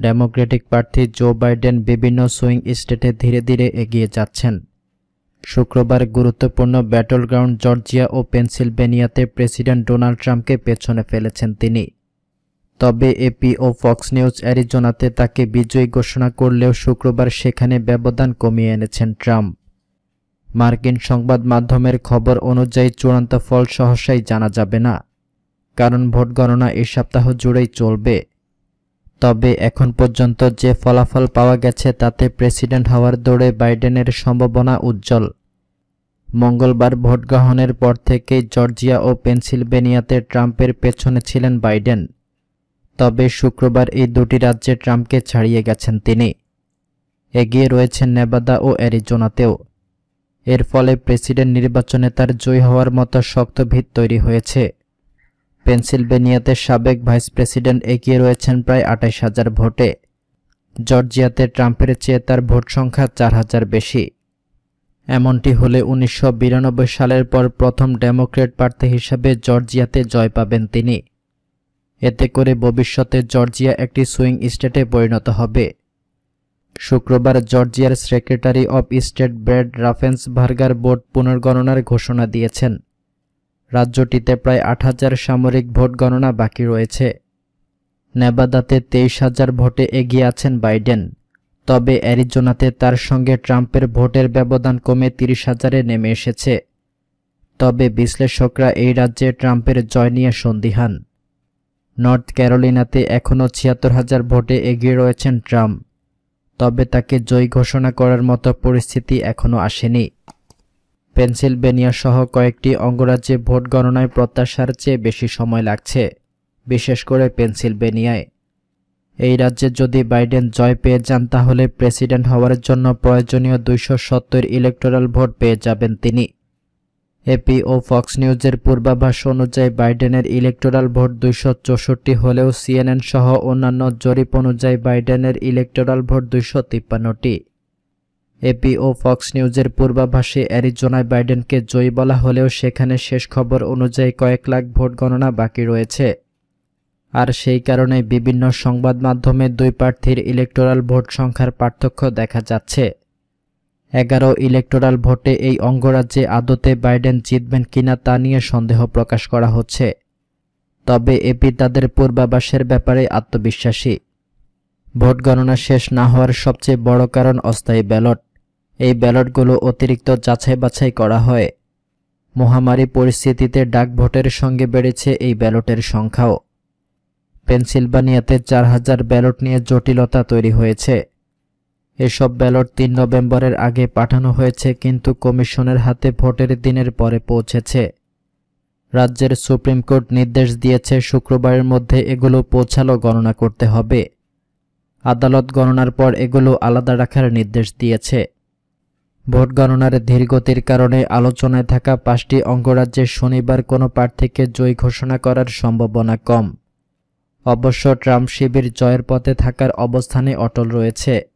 Democratic প্রার্থী Joe Biden বিভিন্ন swing স্টেটে ধীরে ধীরে এগিয়ে যাচ্ছেন। শুক্রবার গুরুত্বপূর্ণ ব্যাটল গ্রাউন্ড জর্জিয়া ও পেনসিলভেনিয়াতে প্রেসিডেন্ট ডোনাল্ড ট্রাম্পকে পেছনে ফেলেছেন তিনি। তবে এপি ও ফক্স নিউজ অ্যারিজোনাতে তাকে বিজয়ী ঘোষণা করলেও শুক্রবার সেখানে ব্যবধান কমিয়ে এনেছেন ট্রাম্প। মার্কিন সংবাদ মাধ্যমের খবর অনুযায়ী চূড়ান্ত ফল সহসাই জানা যাবে না। কারণ ভোট গণনা এই সপ্তাহ জুড়েই চলবে। তবে এখন পর্যন্ত যে ফলাফল পাওয়া গেছে তাতে প্রেসিডেন্ট হওয়ার দৌড়ে বাইডেনের সম্ভাবনা উজ্জ্বল। মঙ্গলবার ভোট গ্রহণের পর থেকেই জর্জিয়া ও পেনসিলভেনিয়াতে ট্রাম্পের পেছনে ছিলেন বাইডেন। তবে শুক্রবার এই দুটি রাজ্যে ট্রাম্পকে ছাড়িয়ে গেছেন তিনি। এগিয়ে রয়েছেন নেবাদা ও অ্যারিজোনাতেও। এর ফলে প্রেসিডেন্ট নির্বাচনে তার জয়ী হওয়ার মতো শক্ত ভিত তৈরি হয়েছে। পেনসিলভেনিয়াতে সাবেক ভাইস প্রেসিডেন্ট এগিয়ে রয়েছেন প্রায় আঠাইশ হাজার ভোটে। জর্জিয়াতে ট্রাম্পের চেয়ে তার ভোট সংখ্যা চার হাজার বেশি। এমনটি হলে উনিশশো বিরানব্বই সালের পর প্রথম ডেমোক্রেট প্রার্থী হিসাবে জর্জিয়াতে জয় পাবেন তিনি। এতে করে ভবিষ্যতে জর্জিয়া একটি সুইং স্টেটে পরিণত হবে। শুক্রবার জর্জিয়ার secretary of state Brad Raffensperger board পুনর্গণনার ঘোষণা দিয়েছেন। রাজ্যটিতে প্রায় আট হাজার সামরিক ভোট গণনা বাকি রয়েছে। নেবাদাতে তেইশ হাজার ভোটে এগিয়ে আছেন বাইডেন। তবে অ্যারিজোনাতে তার সঙ্গে ট্রাম্পের ভোটের ব্যবধান কমে তিরিশ হাজারে নেমে এসেছে। তবে বিশ্লেষকরা এই রাজ্যে ট্রাম্পের জয় নিয়ে সন্দিহান। নর্থ ক্যারোলিনাতে এখনও ছিয়াত্তর হাজার ভোটে এগিয়ে রয়েছেন ট্রাম্প। তবে তাকে জয়ী ঘোষণা করার মতো পরিস্থিতি এখনও আসেনি। পেনসিলভেনিয়া সহ কয়েকটি অঙ্গরাজ্যে ভোট গণনায় প্রত্যাশার চেয়ে বেশি সময় লাগছে, বিশেষ করে পেনসিলভেনিয়ায়। এই রাজ্যে যদি বাইডেন জয় পেয়ে যান, তাহলে প্রেসিডেন্ট হওয়ার জন্য প্রয়োজনীয় দুইশো সত্তর ইলেকটোরাল ভোট পেয়ে যাবেন তিনি। এপি ও ফক্স নিউজের পূর্বাভাস অনুযায়ী বাইডেনের ইলেকটোরাল ভোট দুইশো চৌষট্টি হলেও সিএনএন সহ অন্যান্য জরিপ অনুযায়ী বাইডেনের ইলেকটোরাল ভোট দুইশো তিপ্পান্নটি। এপি ও ফক্স নিউজের পূর্বাভাসে অ্যারিজোনায় বাইডেনকে জয়ী বলা হলেও সেখানে শেষ খবর অনুযায়ী কয়েক লাখ ভোট গণনা বাকি রয়েছে। আর সেই কারণে বিভিন্ন সংবাদ মাধ্যমে দুই প্রার্থীর ইলেকটোরাল ভোট সংখ্যার পার্থক্য দেখা যাচ্ছে। এগারো ইলেকটোরাল ভোটে এই অঙ্গরাজ্যে আদতে বাইডেন জিতবেন কিনা তা নিয়ে সন্দেহ প্রকাশ করা হচ্ছে। তবে এপি তাদের পূর্বাভাসের ব্যাপারে আত্মবিশ্বাসী। ভোট গণনা শেষ না হওয়ার সবচেয়ে বড় কারণ অস্থায়ী ব্যালট। এই ব্যালটগুলো অতিরিক্ত যাচাই বাছাই করা হয়। মহামারী পরিস্থিতিতে ডাক ভোটের সঙ্গে বেড়েছে এই ব্যালটের সংখ্যাও। পেনসিলভানিয়াতে চার হাজার ব্যালট নিয়ে জটিলতা তৈরি হয়েছে। এসব ব্যালট তিন নভেম্বরের আগে পাঠানো হয়েছে, কিন্তু কমিশনের হাতে ভোটের দিনের পরে পৌঁছেছে। রাজ্যের সুপ্রিম কোর্ট নির্দেশ দিয়েছে, শুক্রবারের মধ্যে এগুলো পৌঁছালো গণনা করতে হবে। আদালত গণনার পর এগুলো আলাদা রাখার নির্দেশ দিয়েছে। ভোট গণনার ধীরগতির কারণে আলোচনায় থাকা পাঁচটি অঙ্গরাজ্যে শনিবার কোনো প্রার্থীকে জয়ী ঘোষণা করার সম্ভাবনা কম। অবশ্য ট্রাম্প শিবির জয়ের পথে থাকার অবস্থানে অটল রয়েছে।